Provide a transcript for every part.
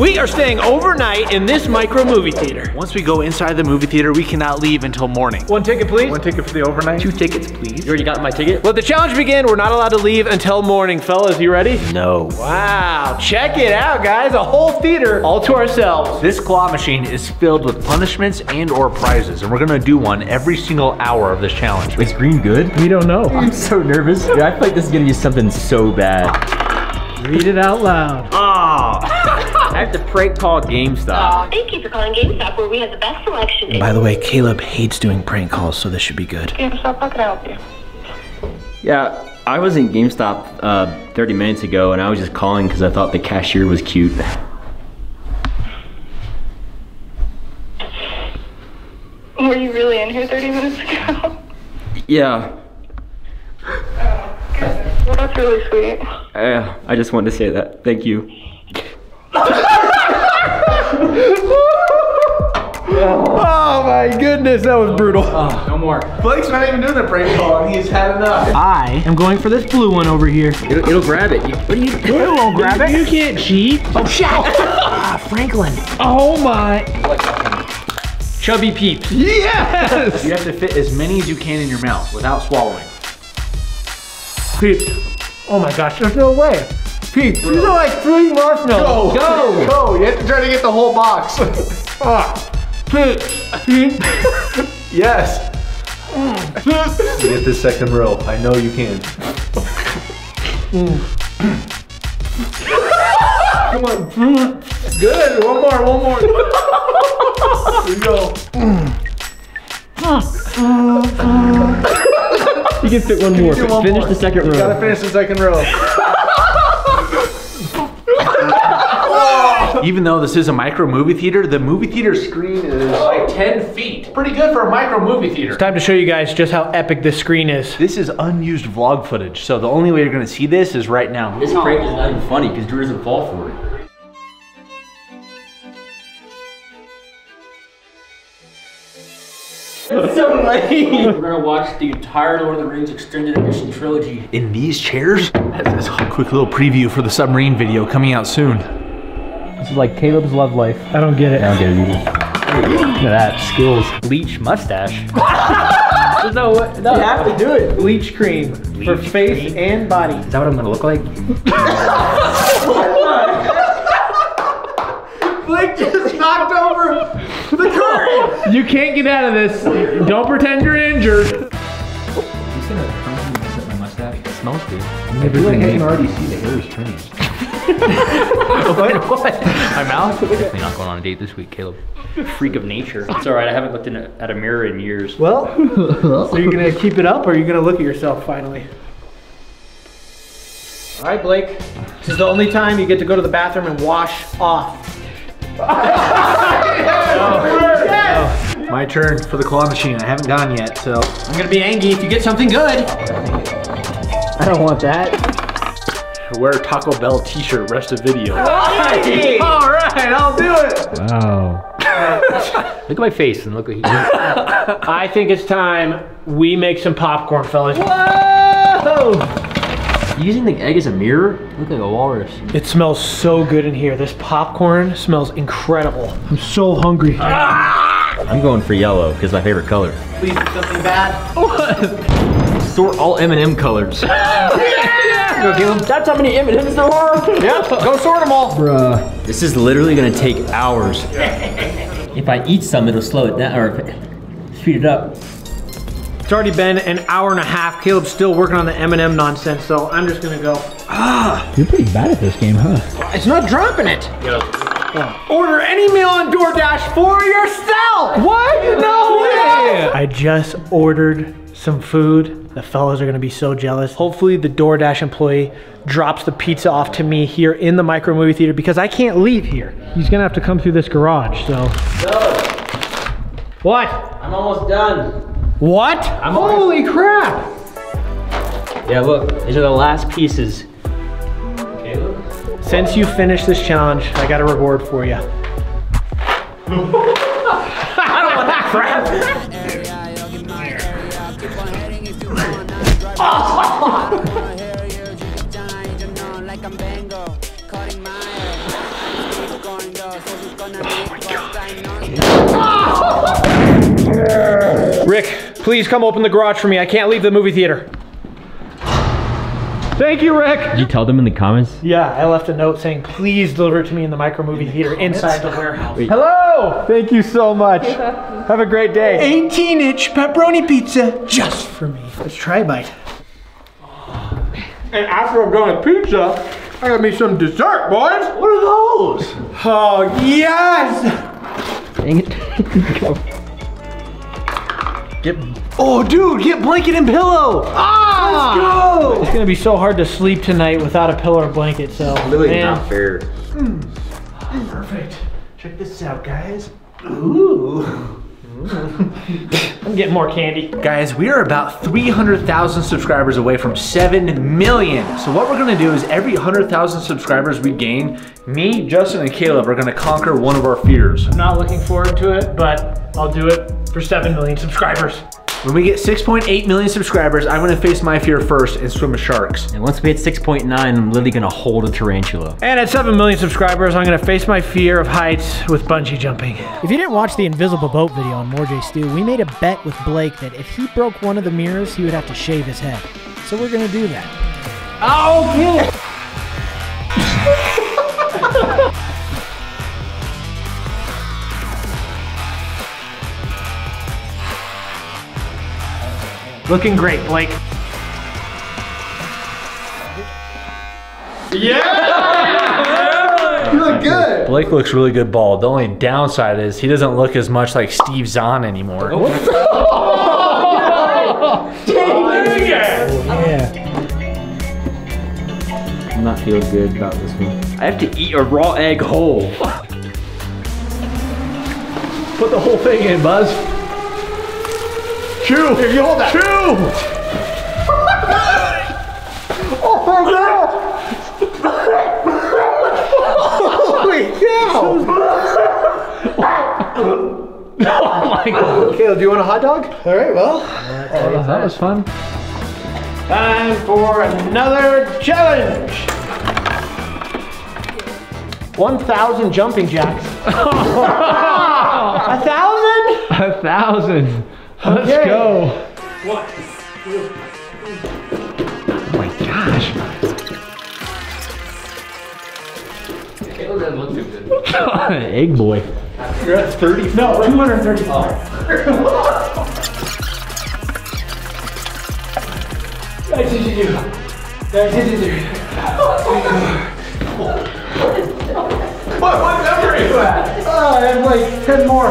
We are staying overnight in this micro movie theater. Once we go inside the movie theater, we cannot leave until morning. One ticket, please. One ticket for the overnight? Two tickets, please. You already got my ticket? Let the challenge begin. We're not allowed to leave until morning. Fellas, you ready? No. Wow, check it out, guys. A whole theater all to ourselves. This claw machine is filled with punishments and or prizes, and we're gonna do one every single hour of this challenge. Is green good? We don't know. I'm so nervous. Dude, I feel like this is gonna be something so bad. Read it out loud. Ah. I have to prank call GameStop. Thank you for calling GameStop, where we have the best selection. By the way, Caleb hates doing prank calls, so this should be good. GameStop, how can I help you? Yeah, I was in GameStop uh, 30 minutes ago and I was just calling because I thought the cashier was cute. Were you really in here 30 minutes ago? Yeah, Well, that's really sweet. uh, I just wanted to say that. Thank you. Oh my goodness, that was brutal. No more. Blake's not even doing the prank call, and he's had enough. I am going for this blue one over here. It'll, it'll grab it. You, what are you It won't grab it. You can't cheat. Oh shit. ah, Franklin. Oh my. Chubby peeps. Yes. You have to fit as many as you can in your mouth without swallowing. Pete. Oh my gosh, there's no way. Pete, these are like three marshmallows. Go! Go! Go. You have to try to get the whole box. Ah. Pete. Pete. yes. Get the second row. I know you can. Come on. Good. One more. One more. Here we go. You can fit one more. do one Finish more. the second row. Gotta finish the second row. Even though this is a micro movie theater, the movie theater screen is like 10 feet. Pretty good for a micro movie theater. Time to show you guys just how epic this screen is. This is unused vlog footage, so the only way you're gonna see this is right now. This prank is not even funny because Drew doesn't fall for it. It's so lame. We're gonna watch the entire Lord of the Rings extended edition trilogy. In these chairs, that's a quick little preview for the submarine video coming out soon. This is like Caleb's love life. I don't get it. I don't get it either. Look at that skills. Bleach mustache. There's no way. No. You have to do it. Bleach cream for face and body. Is that what I'm gonna look like? Blake just knocked over the curtain. You can't get out of this. Don't pretend you're injured. He's gonna mess up my mustache. It smells good. I feel like I can already see the hair is turning. What? My mouth? Definitely not going on a date this week, Caleb. Freak of nature. It's alright, I haven't looked in a, at a mirror in years. Well, so you're gonna keep it up or are you gonna look at yourself finally? All right, Blake. This is the only time you get to go to the bathroom and wash off. My turn for the claw machine. I haven't gone yet, so. I'm gonna be angry if you get something good. I don't want that. Wear a Taco Bell t-shirt rest of video. All right, I'll do it. Wow. look at my face and look what he I think it's time we make some popcorn, fellas. Whoa! Using the egg as a mirror? Look like a walrus. It smells so good in here. This popcorn smells incredible. I'm so hungry. I'm going for yellow because my favorite color. Please, something bad. Sort all M&M colors. Go, Caleb. That's how many M&Ms there are? Yeah, go sort them all. Bruh. This is literally gonna take hours. if I eat some, it'll slow it down, or speed it up. It's already been an hour and a half. Caleb's still working on the M&M nonsense, so I'm just gonna go. ah. You're pretty bad at this game, huh? It's not dropping it. Order any meal on DoorDash for yourself. What? No way. I just ordered some food. The fellas are gonna be so jealous. Hopefully the DoorDash employee drops the pizza off to me here in the micro movie theater because I can't leave here. He's gonna have to come through this garage, so. What? I'm almost done. What? I'm Holy crap! Yeah, look, these are the last pieces. Since you finished this challenge, I got a reward for you. Rick, please come open the garage for me. I can't leave the movie theater. Thank you, Rick. Did you tell them in the comments? Yeah, I left a note saying, please deliver it to me in the micro movie theater inside the warehouse. Hello! Thank you so much. Have a great day. 18 inch pepperoni pizza just for me. Let's try a bite. And after I'm done with pizza, I got me some dessert, boys. What are those? Oh, yes! Dang it. Go. Get, oh, dude, get blanket and pillow. Ah, let's go. It's gonna be so hard to sleep tonight without a pillow or blanket. So, Really man, not fair. perfect. Check this out, guys. Ooh. I'm getting more candy. Guys, we are about 300,000 subscribers away from 7 million. So what we're gonna do is every 100,000 subscribers we gain, me, Justin, and Caleb are gonna conquer one of our fears. I'm not looking forward to it, but I'll do it for 7 million subscribers. When we get 6.8 million subscribers, I'm gonna face my fear first and swim with sharks. And once we hit 6.9, I'm literally gonna hold a tarantula. And at 7 million subscribers, I'm gonna face my fear of heights with bungee jumping. If you didn't watch the Invisible Boat video on More J Stu, we made a bet with Blake that if he broke one of the mirrors, he would have to shave his head. So we're gonna do that. Looking great, Blake. Yeah! you look good. Blake looks really good bald. The only downside is he doesn't look as much like Steve Zahn anymore. Oh. Yeah. I'm not feeling good about this one. I have to eat a raw egg whole. Put the whole thing in, Buzz. Chew! If you hold that. Chew! Oh, Caleb, do you want a hot dog? All right, well. Oh, that was fun. Time for another challenge. 1,000 jumping jacks. A thousand? A thousand. Let's go. What? Oh my gosh. Okay. go. Egg boy. You're at 30. No, 235. Guys, did you do? Guys, did you do? What, what number are you at? Oh, I have like 10 more.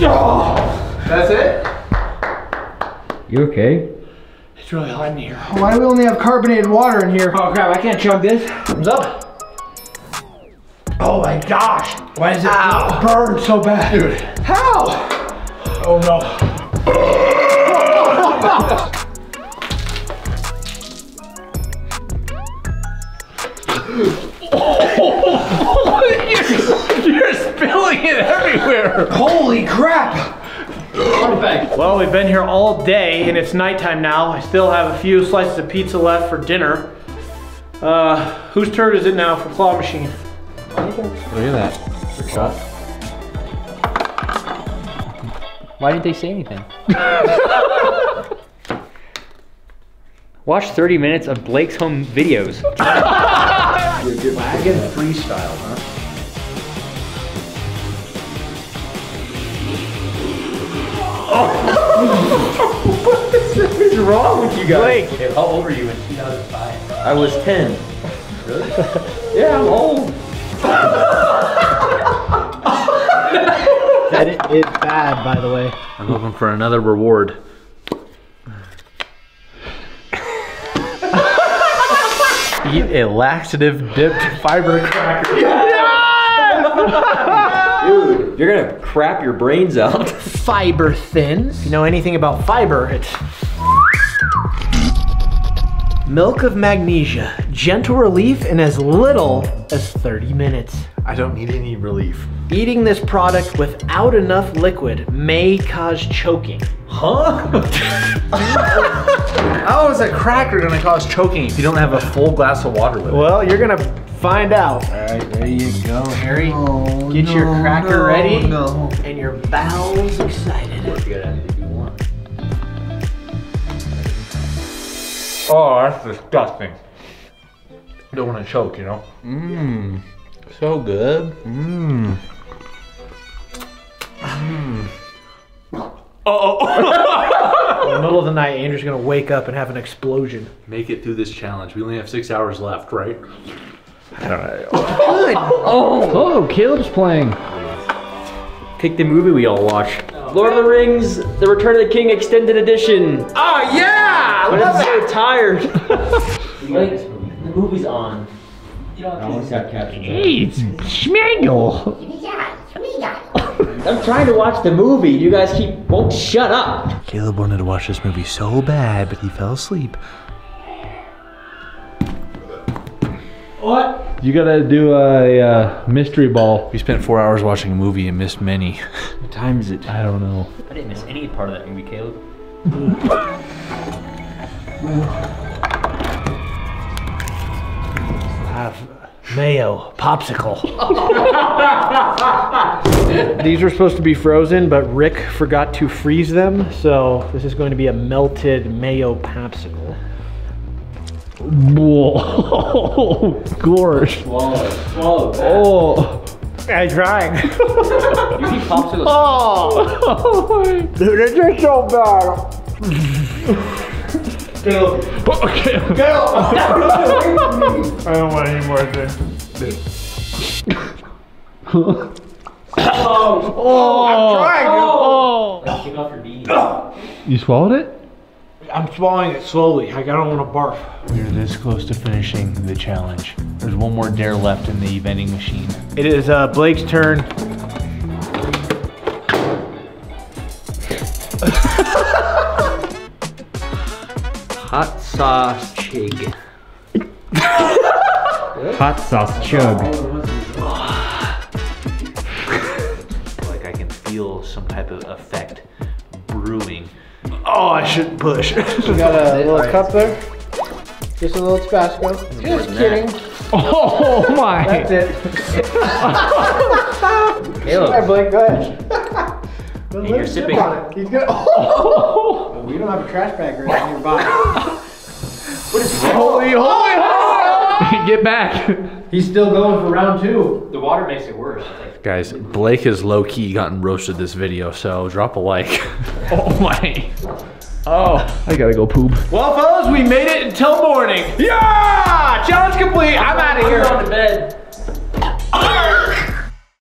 That's it? You okay? It's really hot in here. Why do we only have carbonated water in here? Oh crap, I can't chug this. Thumbs up. Oh my gosh. Why is it burn so bad? Dude. How? Oh no. You're spilling it everywhere. Holy crap. Well, we've been here all day and it's nighttime now. I still have a few slices of pizza left for dinner. Uh, whose turn is it now for claw machine? Look at that. Good shot. Why didn't they say anything? Watch 30 minutes of Blake's home videos. Wagon freestyle, huh? What is wrong with you guys? Blake. How old were you in 2005? I was 10. Really? yeah, I'm old. Edit it bad, by the way. I'm looking for another reward. Eat a laxative dipped fiber cracker. Yes! Dude, you're gonna crap your brains out. Fiber thins. If you know anything about fiber, it's milk of magnesia. Gentle relief in as little as 30 minutes. I don't need any relief. Eating this product without enough liquid may cause choking. Huh? How is a cracker gonna cause choking if you don't have a full glass of water with it? Well, you're gonna find out. All right, there you go, Harry. Oh, Get your cracker ready and your bowels excited. Oh, that's disgusting. Don't want to choke, you know? Mmm. So good. Mmm. Oh. In the middle of the night, Andrew's gonna wake up and have an explosion. Make it through this challenge. We only have six hours left, right? Oh, Caleb's playing. Pick the movie we all watch. Lord of the Rings: The Return of the King Extended Edition. Oh, yeah! I I'm so tired. like, the movie's on. I almost got captured. Hey, it's Schmegel. I'm trying to watch the movie. You guys keep won't shut up. Caleb wanted to watch this movie so bad, but he fell asleep. You gotta do a uh, mystery ball. We spent four hours watching a movie and missed many. What time is it? I don't know. I didn't miss any part of that movie, Caleb. Have mayo popsicle. These were supposed to be frozen, but Rick forgot to freeze them, so this is going to be a melted mayo popsicle. Whoa, gosh. Swallow. Swallow. Oh. I tried. You eat popsicles. oh, dude, this is so bad. Okay. I don't want any more of this. Oh. oh. oh. oh. Take off your beanie. You swallowed it? I'm swallowing it slowly. Like I don't want to barf. We're this close to finishing the challenge. There's one more dare left in the vending machine. It is uh, Blake's turn. Hot sauce chig. Hot sauce chug. Like I can feel some type of effect brewing. Oh, I shouldn't push. you got a little cup there? Just a little Tabasco. Just kidding. Oh my. That's it. Caleb, Blake, go ahead. and you're sipping. On it. He's gonna. Oh. we don't have a trash bag right nearby. Holy, holy, holy. Get back. He's still going for round two. The water makes it worse. Like, Guys, Blake has low key gotten roasted this video, so drop a like. Oh my. Oh, I gotta go poop. Well, fellas, we made it until morning. Yeah! Challenge complete. I'm out of I'm here. going to bed.